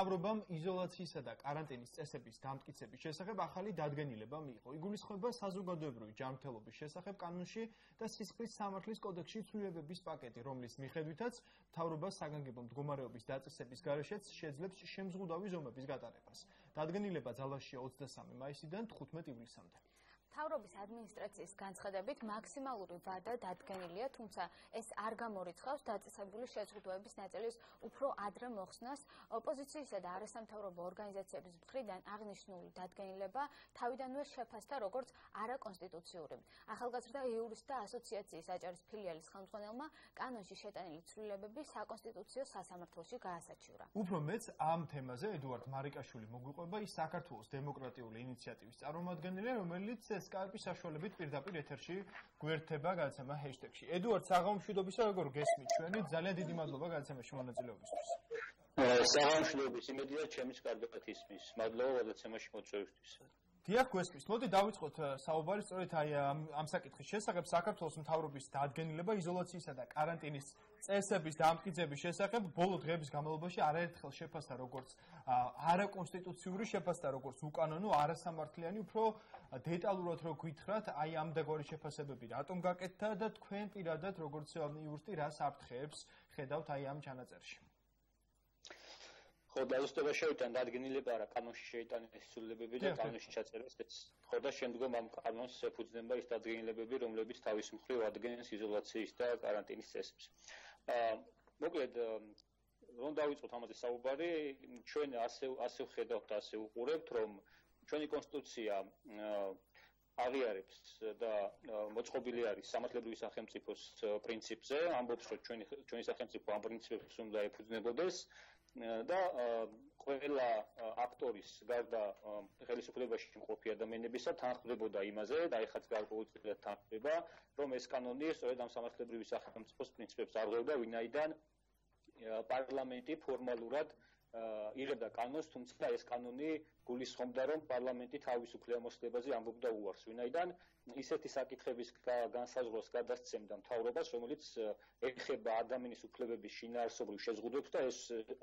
მთავრობამ იზოლაციისა და კარანტინის წესების დამტკიცების შესახებ ახალი დადგენილება მიიღო. იგულისხმება საზოგადოებრივი ჯანმრთელობის შესახებ კანონში და სისხლის სამართლის კოდექსში ცვლილებების პაკეტი, რომლის მიხედვითაც მთავრობა საგანგებო მდგომარეობის დაწესების გარეშეც შეძლებს შემზღუდავი ზომების გატარებას. დადგენილება ძალაშია 23 მაისიდან 15 ივლისამდე. თავრობის ადმინისტრაციის განცხადებით მაქსიმალური ვადა დადგენილია, თუმცა ეს არ გამორიცხავს დაწესებული შეზღუდვების ნაწილის უფრო ადრე მოხსნას. ოპოზიციისა და არასამთავრობო ორგანიზაციების მხრიდან აღნიშნული დადგენილება თავიდანვე შეფასდა როგორც არაკონსტიტუციური. ახალგაზრდა იურისტთა ასოციაციის აჭარის ფილიალის ხელმძღვანელმა კანონში შეტანილი ცვლილებები საკონსტიტუციო სასამართლოში გაასაჩივრა. უფრო მეც ამ თემაზე ედუარდ მარიკაშვილი მოგვიყვება ის საქართველოს დემოკრატიული ინიციატივის წარმომადგენელი, რომელიც Skype-ის საშუალებით პირდაპირ ეთერში გვერდება გადაცემა #ში. ედუარდ, საღამოშვიდობისა, როგორ გესმით ჩვენი? ძალიან დიდი მადლობა გადაცემაში მონაწილეობისთვის. საღამოშვიდობის იმედია, ჩემიც კარგად ისმის. მადლობა გადაცემაში მოწვევისთვის. დიახ, გვესმის. მოდი დავიწყოთ საუბარი სწორედ აი ამ საკითხის შესახებ საქართველოს მთავრობის დადგენილება იზოლაციისა და კარანტინის წესების დამტკიცების შესახებ ბოლო დღეების განმავლობაში არაერთხელ შეფასდა როგორც არაკონსტიტუციური შეფასდა როგორც უკანონო არასამართლიანი, უფრო დეტალურად რო გითხრათ, აი ამ დაგვარი შეფასებები რატომ გაკეთდა და თქვენ პირადად როგორც იურისტი რას აფრთხეებს ხედავთ აი ამ ჩანაწერში? ხო დაუსტება შევიტან დადგენილება რა კანონში შეიტანეს სრულებები და კანონში ჩაწერეს ეს. ხო და შემდგომ ამ კანონს ეფუძნება ის დადგენილებები რომლებიც თავის მხრივ ადგენს იზოლაციის და კარანტინის წესებს. აა მოკლედ რომ დავიწყოთ ამაზე საუბარი ჩვენ ასე ასე ვხედავთ ასე ვუყურებთ რომ ჩვენი კონსტიტუცია აღიარებს და მოწყობილი არის სამართლებრივი სახელმწიფოს პრინციპზე. ამბობს რომ ჩვენი ჩვენი სახელმწიფო ამ პრინციპებს უნდა ეფუძნებოდეს და ყველა აქტორის გარდა ხელისუფლებაში მყოფი ადამიანებისა თანხმდებოდა იმაზე და ეხაც გარკვეულწილად თანხმდება რომ ეს კანონი სწორედ ამ სამართლებრივი სახელმწიფოს პრინციპებს არღვევდა ვინაიდან პარლამენტი ფორმალურად იღებდა კანონს, თუმცა ეს კანონი გულისხმობდა, რომ პარლამენტი თავისუფლებაზე ამბობდა უარს, ვინაიდან ისეთი საკითხების განსაზღვრას გადასცემდა მთავრობას, რომელიც ეხება ადამიანის უფლებების შინაარსობრივ შეზღუდვებს და ეს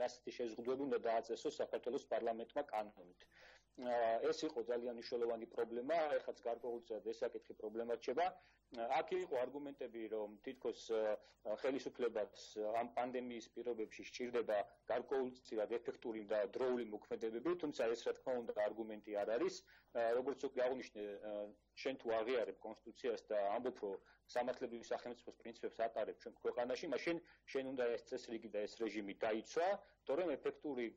ასეთი შეზღუდვები უნდა დააწესოს საქართველოს პარლამენტმა კანონით. ეს იყო ძალიან მნიშვნელოვანი პრობლემა, ეხაც გარკვეულწილად ეს საკითხი პრობლემა რჩება. აქ იყო არგუმენტები, რომ თითქოს ხელისუფლებას ამ პანდემიის პირობებში სჭირდება გარკვეულწილად ეფექტური და დროული მოქმედებები, თუმცა ეს რა თქმა უნდა არგუმენტი არ არის. როგორც უკვე აღნიშნე, შენ თუ აღიარებ კონსტიტუციას და ამბობ, რომ სამართლებრივი სახელმწიფოს პრინციპებს ატარებ ჩვენ ქვეყანაში, მაშინ შენ უნდა ეს წესრიგი და ეს რეჟიმი დაიცვა, თორემ ეფექტური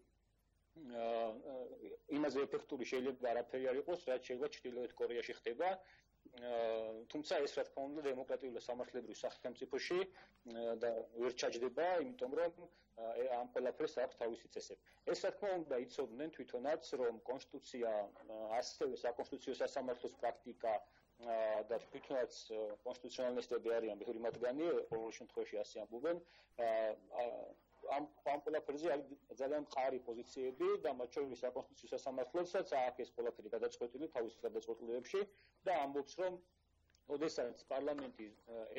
იმაზე ეფექტური შეიძლება არაფერი არ იყოს, რაც შეიძლება ჩრდილოეთ კორეაში ხდება. თუმცა ეს რა თქმა უნდა დემოკრატიული და სამართლებრივი სახელმწიფოში და ვერ ჩაჯდება, იმიტომ რომ ამ ყველაფერს აქვს თავისი წესები. ეს რა თქმა უნდა იცოდნენ თვითონაც, რომ კონსტიტუცია ასევე საკონსტიტუციო სასამართლოს პრაქტიკა და თვითონაც კონსტიტუციონალისტები არიან ბევრი მათგანი, ყოველ შემთხვევაში ასე ამბობენ. ამ ამ ყველაფერზე არის ძალიან მყარი პოზიციები და მათ შორის საკონსტიტუციო სასამართლოსაც აქვს ეს ყველაფერი გადაწყვეტილი თავის გადაწყვეტილებებში და ამბობს რომ ოდესაც პარლამენტი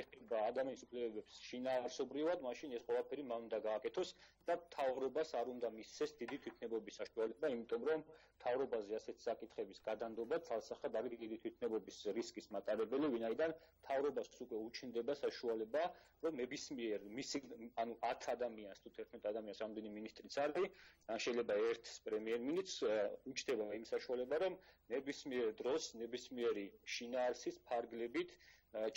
ეხება ადამიანის უფლებებს შინაარსობრივად, მაშინ ეს ყველაფერი მან უნდა გააკეთოს და თავრობას არ უნდა მისცეს დიდი თვითნებობის საშუალება, იმიტომ რომ თავრობაზე ასეთ საკითხების გადანდობა თალსახად არის დიდი თვითნებობის რისკის მატარებელი, ვინაიდან თავრობას უკვე უჩნდება საშუალება, რომ ნებისმიერ მისი ანუ 10 ადამიანს თუ 11 ადამიანს რამდენი მინისტრიც არის, ან შეიძლება ერთ პრემიერ-მინისტრს უჩნდება იმ საშუალება, რომ ნებისმიერ დროს ნებისმიერი შინაარსის ფარგლებით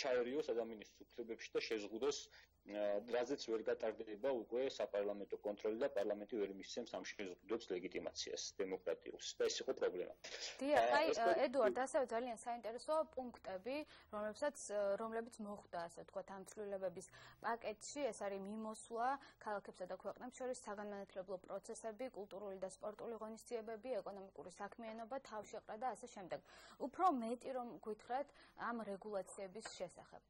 ჩაერიოს ადამიანის უფლებებში და შეზღუდოს რაზეც ვერ გატარდება უკვე საპარლამენტო კონტროლი და პარლამენტი ვერ მისცემს ამ შეზღუდვებს ლეგიტიმაციას დემოკრატიულს. და ეს იყო პრობლემა. დიახ, აი ედუარდ, ასევე ძალიან საინტერესოა პუნქტები, რომლებსაც რომლებიც მოხდა, ასე ვთქვათ, ამ ცვლილებების პაკეტში, ეს არის მიმოსვლა ქალაქებსა და ქვეყნებს შორის საგანმანათლებლო პროცესები, კულტურული და სპორტული ღონისძიებები, ეკონომიკური საქმიანობა, თავშეყრა და ასე შემდეგ. უფრო მეტი რომ გითხრათ ამ რეგულაციების შესახებ.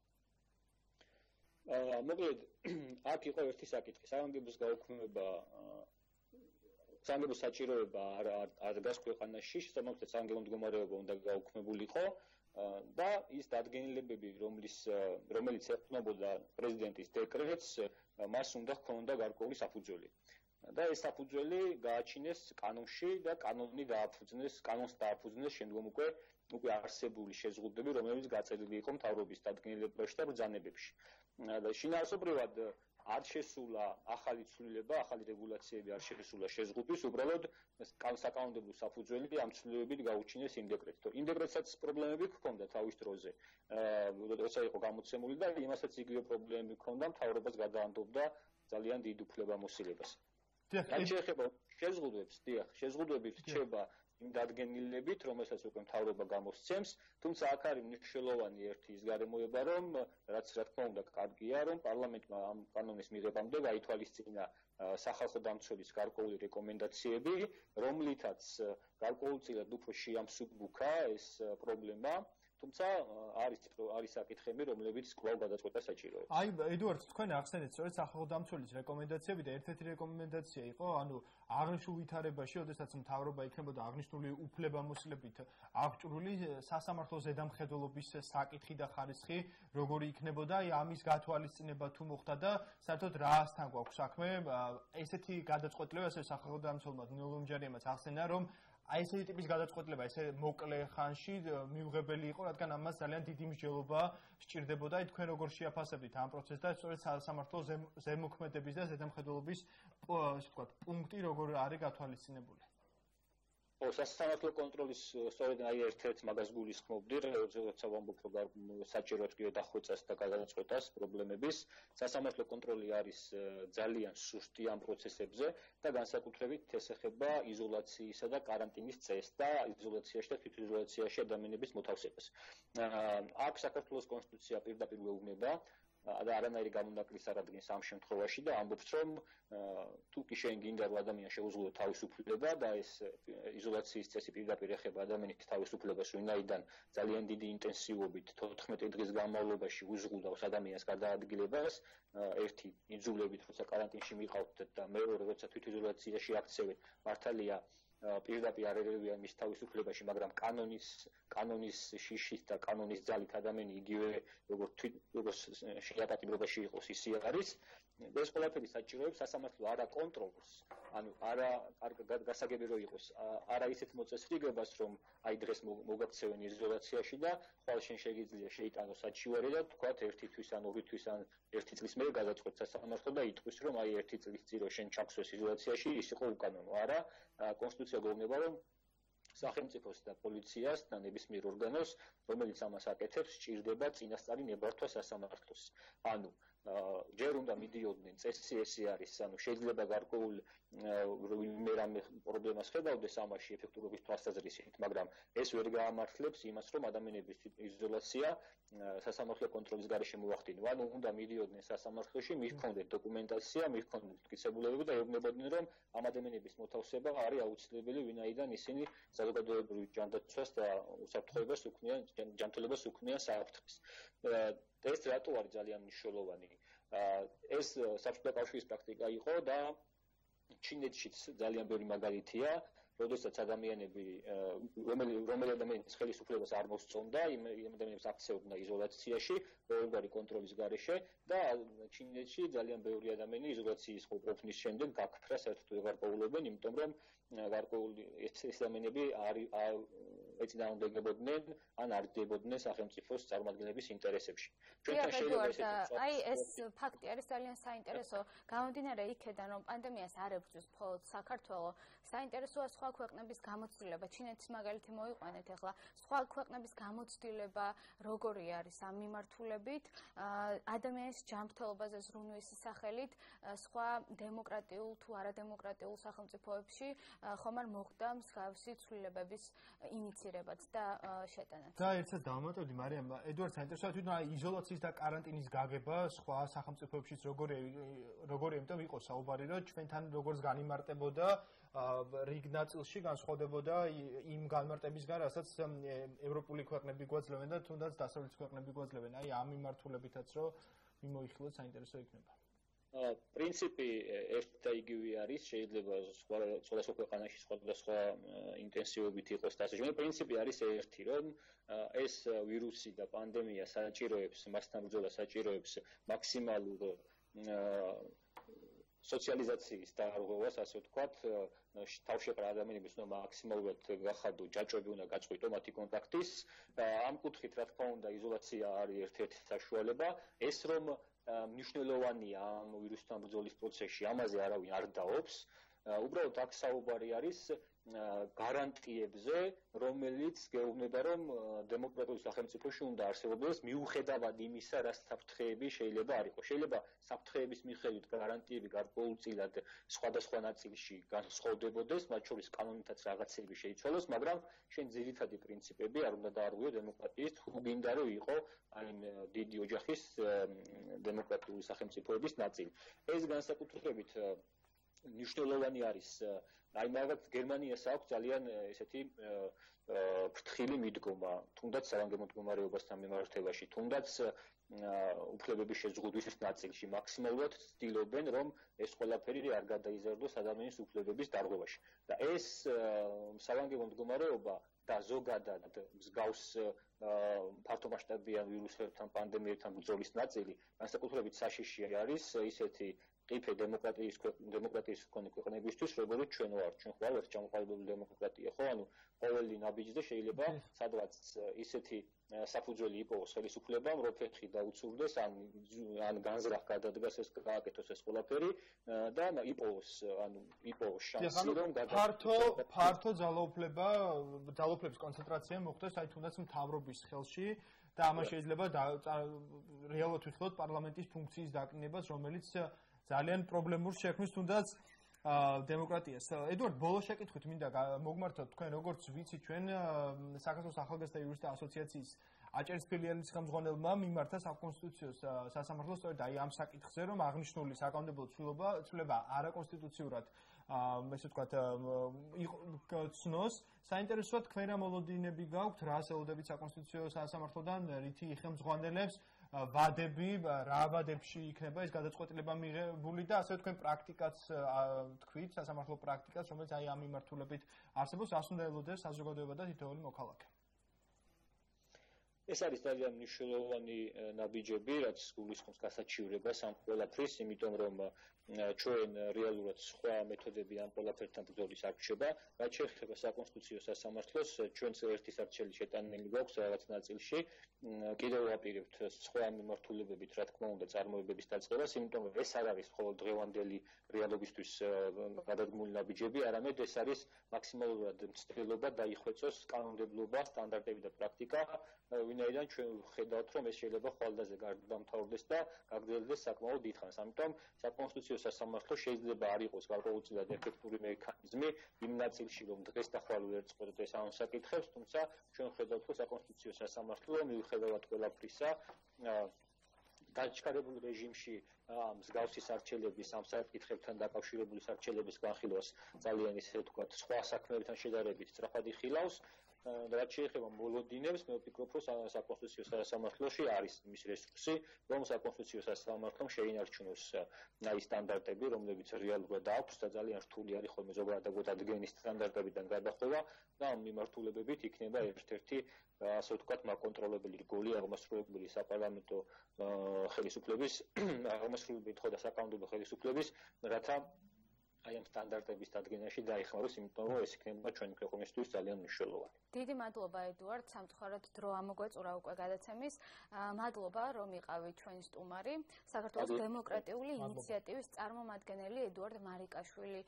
მოკლედ აქ იყო ერთი საკითხი საგანგებოს გაუქმება საგანგებოს საჭიროება არ არ დგას ქვეყანაში შესაბამისად საგანგებო მდგომარეობა უნდა გაუქმებულიყო და ის დადგენილებები რომლის რომელიც ეყნობოდა პრეზიდენტის დეკრეტს მას უნდა ჰქონდა გარკვეული საფუძველი და ეს საფუძველი გააჩინეს კანონში და კანონი დააფუძნეს, კანონს დააფუძნეს შემდგომ უკვე უკვე არსებული შეზღუდვები, რომლებიც გაწერილი იყო მთავრობის დადგენილებაში და ბრძანებებში. და შინაარსობრივად არ შესულა ახალი ცვლილება, ახალი რეგულაციები არ შესულა შეზღუდვის, უბრალოდ საკანონმდებლო საფუძველი ამ ცვლილებებით გაუჩინეს იმ დეკრეტს. თორე იმ დეკრეტსაც პრობლემები ჰქონდა თავის დროზე. აა როცა იყო გამოცემული და იმასაც იგივე პრობლემები ჰქონდა, მთავრობას გადაანდობდა ძალიან დიდ უფლებამოსილებას. დიახ, ეს შეეხება შეზღუდვებს, დიახ, შეზღუდვები რჩება იმ დადგენილებებით, რომელსაც უკვე მთავრობა გამოსცემს, თუმცა აქ არის მნიშვნელოვანი ერთი ის გარემოება, რომ რაც რა თქმა უნდა კარგია, რომ პარლამენტმა ამ კანონის მიღებამდე გაითვალისწინა სახალხო დამცველის გარკვეული რეკომენდაციები, რომლითაც გარკვეულწილად უფრო შეამსუბუქა ეს პრობლემა. თუმცა არის არის საკითხები, რომლებიც კვლავ გადაწყვეტა საჭიროა. აი, ედუარდ, თქვენ ახსენეთ, სწორედ სახალხო დამცველის რეკომენდაციები და ერთ-ერთი რეკომენდაცია იყო, ანუ აღნიშნულ ვითარებაში, ოდესაც მთავრობა იქნებოდა აღნიშნული უფლებამოსილებით აღჭურული სასამართლო ზედამხედველობის საკითხი და ხარისხი, როგორი იქნებოდა, აი ამის გათვალისწინება თუ მოხდა და საერთოდ რაასთან გვაქვს საქმე, ესეთი გადაწყვეტილება ასე სახალხო დამცველმა ნეოლომჯარიამაც ახსენა, რომ აი ესეთი ტიპის გადაწყვეტილება ესე მოკლე ხანში მიუღებელი იყო, რადგან ამას ძალიან დიდი მსჯელობა სჭირდებოდა. აი თქვენ როგორ შეაფასებთ ამ პროცესს და სწორედ სამართლო ზემოქმედების და ზედამხედველობის ასე ვთქვათ, პუნქტი როგორ არის გათვალისწინებული? სასამართლო კონტროლის სწორედ აი ერთ-ერთ მაგას გულისხმობდი, როდესაც ვამბობ, რომ საჭიროა თქვი დახვეწას და გადაწყვეტას პრობლემების. სასამართლო კონტროლი არის ძალიან სუსტი ამ პროცესებზე და განსაკუთრებით ეს ეხება იზოლაციისა და каранტინის წესს და იზოლაციაში და თვითიზოლაციაში ადამიანების მოთავსებას. აქ საქართველოს კონსტიტუცია პირდაპირ გვეუბნება და არანაირი გამონაკლისს არ ადგენს ამ შემთხვევაში და ამბობს რომ თუ კი შენ გინდა რომ ადამიანს შეუძლო თავისუფლება და ეს იზოლაციის წესი პირდაპირ ეხება ადამიანის თავისუფლებას ვინაიდან ძალიან დიდი ინტენსივობით 14 დღის განმავლობაში უზღუდავს ადამიანს გადაადგილებას ერთი იძულებით როცა კარანტინში მიყავთ და მეორე როცა თვითიზოლაციაში აქცევით მართალია პირდაპირ არერევია მის თავისუფლებაში, მაგრამ კანონის კანონის შიშით და კანონის ძალით ადამიანი იგივე როგორც როგორც შეაპატიმრებაში იყოს ისე არის. ეს ყველაფერი საჭიროებს სასამართლო არა კონტროლს, ანუ არა კარგად გასაგები რო იყოს, არა ისეთ მოწესრიგებას, რომ აი დღეს მოგაქცევენ იზოლაციაში და ხვალ შენ შეგიძლია შეიტანო საჩივარი და თქვათ ერთი თვის ან ორი თვის ან ერთი წლის მერე გადაწყვეტ სასამართლო და იტყვის რომ აი ერთი წლის წინ რო შენ ჩაქსვეს იზოლაციაში, ის იყო უკანონო, არა კონსტიტუცია გეუბნება რომ სახელმწიფოს და პოლიციას და ნებისმიერ ორგანოს, რომელიც ამას აკეთებს, სჭირდება წინასწარი ნებართვა სასამართლოს. ანუ ჯერ უნდა მიდიოდნენ წესი ესე არის ანუ შეიძლება გარკვეულ ვინმე რამე პრობლემას ხედავდეს ამაში ეფექტურობის თვალსაზრისით მაგრამ ეს ვერ გაამართლებს იმას რომ ადამიანების იზოლაცია სასამართლო კონტროლის გარეშე მოახდინო ანუ უნდა მიდიოდნენ სასამართლოში მიხონდეთ დოკუმენტაცია მიხონდეთ მტკიცებულებები და ეუბნებოდნენ რომ ამ ადამიანების მოთავსება არის აუცილებელი ვინაიდან ისინი საზოგადოებრივ ჯანდაცვას და უსაფრთხოებას უქმნიან ჯანმრთელობას უქმნიან საფრთხეს ეს რატო არის ძალიან მნიშვნელოვანი? ეს საბჭოთა კავშირის პრაქტიკა იყო და ჩინეთშიც ძალიან ბევრი მაგალითია როდესაც ადამიანები რომელი რომელი ადამიანის ხელისუფლებას არ მოსწონდა იმ ადამიანებს აქცეობდა იზოლაციაში ყოველგვარი კონტროლის გარეშე და ჩინეთში ძალიან ბევრი ადამიანი იზოლაციის ყოფნის შემდეგ გაქრა საერთოდ ვეღარ პოულობენ იმიტომ რომ გარკვეული ეს ადამიანები არ ეწინააღმდეგებოდნენ ან არ დებოდნენ სახელმწიფოს წარმომადგენლების ინტერესებში. ჩვენთან შეიძლება ესე აი ეს ფაქტი არის ძალიან საინტერესო. გამომდინარე იქედან რომ პანდემიას არ ებრძვის მხოლოდ საქართველოს, საინტერესოა სხვა ქვეყნების გამოცდილება. ჩინეთის მაგალითი მოიყვანეთ ახლა. სხვა ქვეყნების გამოცდილება როგორი არის ამ მიმართულებით? ადამიანის ჯანმრთელობაზე ზრუნვის სახელით სხვა დემოკრატიულ თუ არადემოკრატიულ სახელმწიფოებში ხომ არ მოხდა მსგავსი ცვლილებების იზოლირებათ და შეტანათ. და ერთად დავამატებდი მარიამ, ედვარდს საინტერესოა თვითონ იზოლაციის და каранტინის გაგება სხვა სახელმწიფოებშიც როგორი როგორი ამიტომ იყო საუბარი, რომ ჩვენთან როგორც განიმარტებოდა რიგ ნაწილში განსხვავდებოდა იმ განმარტებისგან, რასაც ევროპული ქვეყნები გვაძლევენ და თუნდაც დასავლეთის ქვეყნები გვაძლევენ. აი ამ მიმართულებითაც რომ მიმოიხილოთ საინტერესო იქნება. პრინციპი ერთ და იგივე არის, შეიძლება სხვა სხვა ქვეყანაში სხვადასხვა ინტენსივობით იყოს და ასე შემდეგ. პრინციპი არის ერთი, რომ ეს ვირუსი და პანდემია საჭიროებს მასთან ბრძოლა საჭიროებს მაქსიმალურ სოციალიზაციის დარღვევას, ასე ვთქვათ, თავშეყრა ადამიანების უნდა მაქსიმალურად გახადო ჯაჭვები უნდა გაწყვიტო მათი კონტაქტის. ამ კუთხით, რა თქმა უნდა, იზოლაცია არის ერთ-ერთი საშუალება. ეს რომ მნიშვნელოვანია ამ ვირუსთან ბრძოლის პროცესში, ამაზე არავინ არ დაობს. უბრალოდ აქ საუბარი არის გარანტიებზე, რომელიც გეუბნება, რომ დემოკრატიული სახელმწიფოში უნდა არსებობდეს მიუხედავად იმისა, რა საფრთხეები შეიძლება არ იყოს. შეიძლება საფრთხეების მიხედვით გარანტიები გარკვეულწილად სხვადასხვა ნაწილში განსხვავდებოდეს, მათ შორის კანონითაც რაღაცები შეიცვალოს, მაგრამ შენ ძირითადი პრინციპები არ უნდა დაარღვიო დემოკრატიის, თუ გინდა რომ იყო აი დიდი ოჯახის დემოკრატიული სახელმწიფოების ნაწილი. ეს განსაკუთრებით მნიშვნელოვანი არის აი მაგათ გერმანიას აქვს ძალიან ესეთი ფრთხილი მიდგომა თუნდაც საგანგებო მდგომარეობასთან მიმართებაში თუნდაც უფლებების შეზღუდვის ნაწილში მაქსიმალურად ცდილობენ რომ ეს ყველაფერი არ გადაიზარდოს ადამიანის უფლებების დარღვევაში. და ეს საგანგებო მდგომარეობა და ზოგადად მსგავს ფართომასშტაბიან ვირუსებთან პანდემიებთან ბრძოლის ნაწილი განსაკუთრებით საშიში არის ისეთი ყიფე დემოკრატიის დემოკრატიის ქვეყნებისთვის, როგორც ჩვენ ვართ, ჩვენ ხვალ ერთ ჩამოყალიბებული დემოკრატია, ხო? ანუ ყოველი ნაბიჯზე შეიძლება სადღაც ისეთი საფუძველი იპოვოს ხელისუფლებამ, რომ ფეხი დაუცურდეს, ან ან განზრახ გადადგას ეს გააკეთოს ეს ყველაფერი და იპოვოს, ანუ იპოვოს შანსი, რომ ფართო ფართო ძალაუფლება, ძალაუფლების კონცენტრაცია მოხდეს აი თუნდაც მთავრობის ხელში. და ამას შეიძლება რეალურად ვიხილოთ პარლამენტის ფუნქციის დაკნინებას, რომელიც ძალიან პრობლემურ შექმნის თუნდაც დემოკრატიას. ედუარდ, ბოლო შეკითხვით მინდა მოგმართოთ თქვენ როგორც ვიცი ჩვენ საქართველოს ახალგაზრდა იურისტთა ასოციაციის აჭერისფილიანის ხელმძღვანელმა მიმართა საკონსტიტუციო სასამართლოს სწორედ აი ამ საკითხზე რომ აღნიშნული საკანონმდებლო ცვლილება ცვლილება არაკონსტიტუციურად ესე ვთქვათ ცნოს საინტერესოა თქვენ რა მოლოდინები გაქვთ რა ასეულდებით საკონსტიტუციო სასამართლოდან რითი ხელმძღვანელებს ვადები, რა ვადებში იქნება ეს გადაწყვეტილება მიღებული და ასე თქვენ პრაქტიკაც თქვით, სასამართლო პრაქტიკაც, რომელიც აი ამ მიმართულებით არსებობს, ას უნდა ელოდეს საზოგადოება და თითოეული მოქალაქე. ეს არის ძალიან მნიშვნელოვანი ნაბიჯები, რაც გულისხმობს გასაჩივრებას ამ ყველაფრის, იმიტომ რომ ჩვენ რეალურად სხვა მეთოდები ამ ყველაფერთან ბრძოლის არ გქება. რაც შეეხება საკონსტიტუციო სასამართლოს, ჩვენც ერთი სარჩელი შეტანილი გვაქვს რაღაც ნაწილში. კიდევ ვაპირებთ სხვა მიმართულებებით, რა თქმა უნდა, წარმოებების დაწყებას, იმიტომ რომ ეს არ არის მხოლოდ დღევანდელი რეალობისთვის გადადგმული ნაბიჯები, არამედ ეს არის მაქსიმალურად მცდელობა დაიხვეწოს კანონმდებლობა, სტანდარტები და პრაქტიკა, ვინაიდან ჩვენ ხედავთ, რომ ეს შეიძლება ხვალდაზე გარდამთავრდეს და გაგრძელდეს საკმაოდ დიდხანს. ამიტომ საკონსტიტუციო კონსტიტუციო სასამართლო შეიძლება არ იყოს გარკვეულწილად ეფექტური მექანიზმი იმ ნაწილში რომ დღეს და ხვალ ვერწყოთ ეს ამ საკითხებს თუმცა ჩვენ ხედავთ რომ საკონსტიტუციო სასამართლო მიუხედავად ყველაფრისა დაჩქარებულ რეჟიმში მსგავსი სარჩელების ამ საკითხებთან დაკავშირებული სარჩელების განხილვას ძალიან ისე ვთქვათ სხვა საქმეებთან შედარებით სწრაფად იხილავს რაც შეეხება მოლოდინებს, მე ვფიქრობ, რომ საკონსტიტუციო სასამართლოში არის იმის რესურსი, რომ საკონსტიტუციო სასამართლომ შეინარჩუნოს აი სტანდარტები, რომლებიც რეალურად აქვს და ძალიან რთული არის ხოლმე ზოგადად ადგენის სტანდარტებიდან გადახვევა და ამ მიმართულებებით იქნება ერთ-ერთი ასე ვთქვათ, მაკონტროლებელი რგოლი აღმასრულებელი საპარლამენტო ხელისუფლების აღმასრულებელი ხო და საკანონმდებლო ხელისუფლების, რათა აი ამ სტანდარტების დადგენაში დაიხმაროს, იმიტომ რომ ეს იქნება ჩვენი ქვეყნისთვის ძალიან მნიშვნელოვანი. დიდი მადლობა ედუარდ, სამწუხაროდ დრო ამოგვეწურა უკვე გადაცემის. მადლობა რომ იყავი ჩვენი სტუმარი. საქართველოს დემოკრატიული ინიციატივის წარმომადგენელი ედუარდ მარიკაშვილი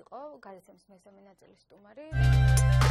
იყო გადაცემის მესამე ნაწილის სტუმარი.